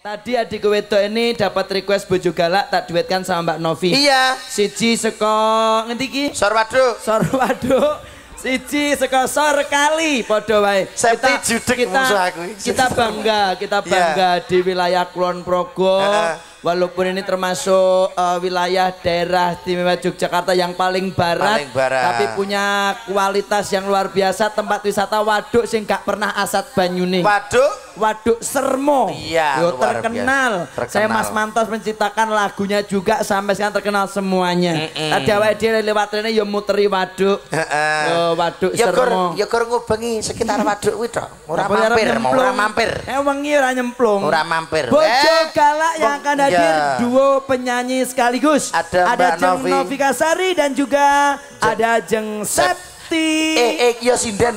Tadi adik wedok ini dapat request bojo galak tak duetkan sama Mbak Novi. Iya. Siji seko ngendi iki? Sor waduk. Sor waduk. Siji seko sor kali padha wae. Septi judek kita, aku. kita bangga, kita Iya. bangga di wilayah Kulon Progo. Heeh. Walaupun ini termasuk eh, wilayah daerah istimewa Yogyakarta yang paling barat, Paling barat. tapi punya kualitas yang luar biasa tempat wisata waduk sing gak pernah asat banyune. Waduk. Waduk Sermo. Iya, Yo, terkenal. biasa. Saya Terkenal. Mas Mantos menciptakan lagunya juga sampai sekarang terkenal semuanya. Mm-mm. Tadi awake dhewe lewat rene yo muteri waduk. Heeh. Yo waduk Ya Sermo. ya kur ngubengi sekitar waduk kuwi tok. Ora ya, mampir, ora mampir. Eh wengi ora nyemplung. Ora mampir. Bojo Eh, galak yang akan hadir ya. duo penyanyi sekaligus. Ada Mbak Jeng Novi. Novi Kasari dan juga ada Jeng Septi. Eh, eh, yo sinden.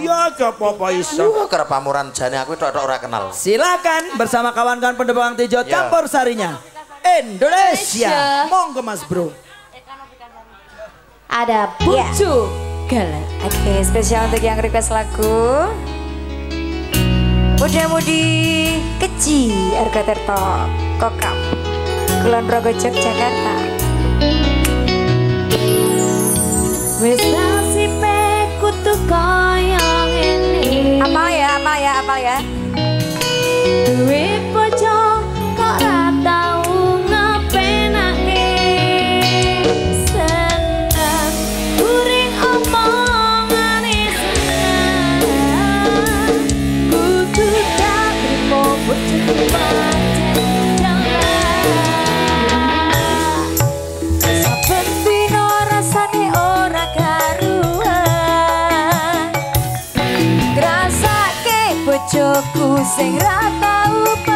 Ya apa iso. Yo karo pamuran jane aku tok tok ora kenal. Silakan bersama kawan-kawan pendebang Tejo Ya. campur sarinya. Indonesia. Monggo Mas Bro. Ada Bucu Galak. Oke, spesial untuk yang request lagu. Muda-mudi keci Arga Terto Kokam Kulon Progo Yogyakarta Wis apal ya, Duwe bojo kok ra bojoku sing ra tau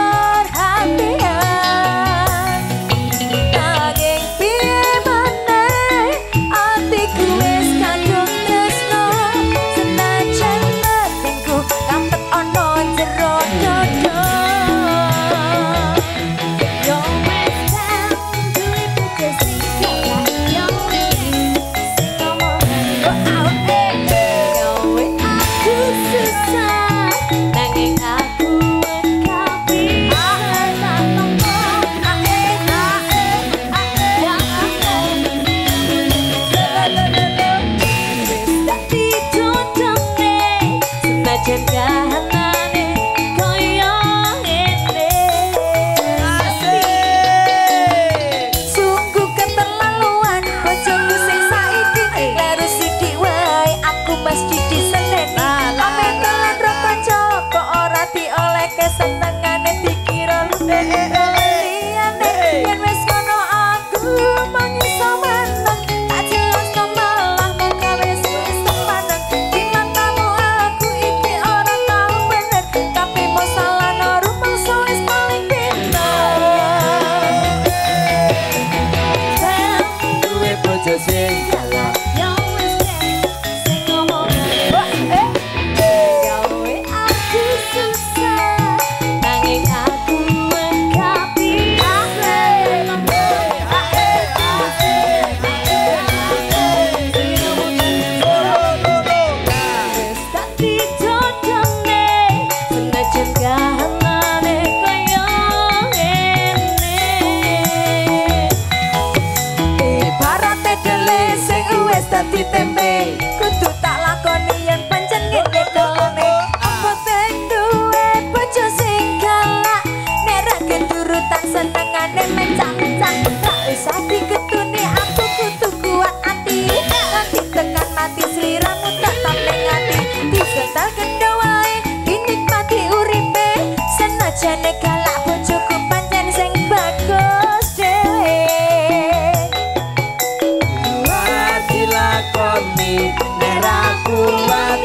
nang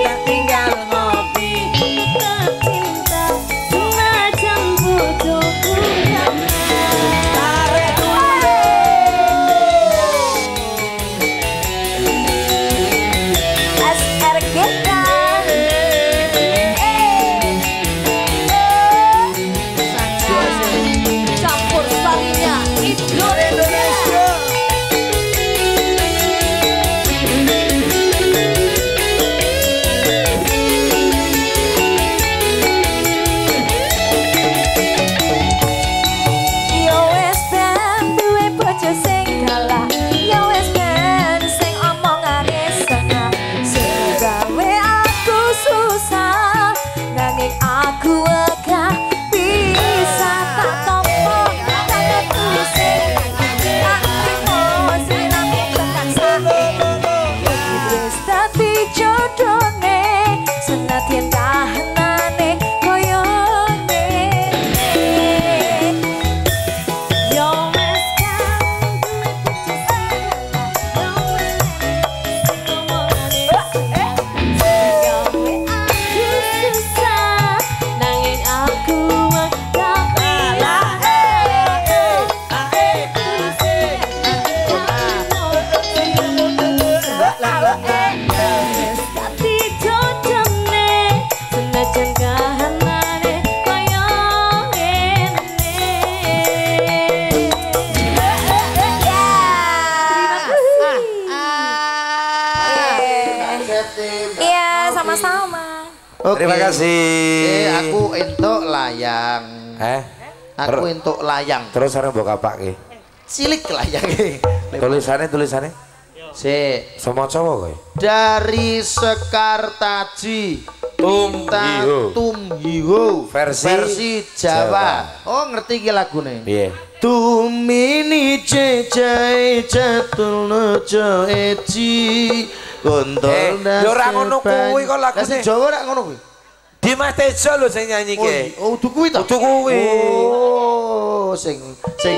tak tinggal Oke. Terima kasih. Eh, aku entuk layang. Eh, Aku entuk layang. terus ana mbok kapake. Cilik layange. Tulisannya tulisannya Si sama cowok kowe. dari Sekartaji Tum Minta Hiho. Tum Hiho Versi Jawa. Oh ngerti iki lagune. Piye? Tumini jejai jatul nojo Kontol Eh, lho, ora ngono kuwi kok lagune. Lah sing Jawa ora ngono kuwi. Dimas Tejo lho sing nyanyi Oh, ke. oh udu kuwi to? Udu kuwi. Oh, sing sing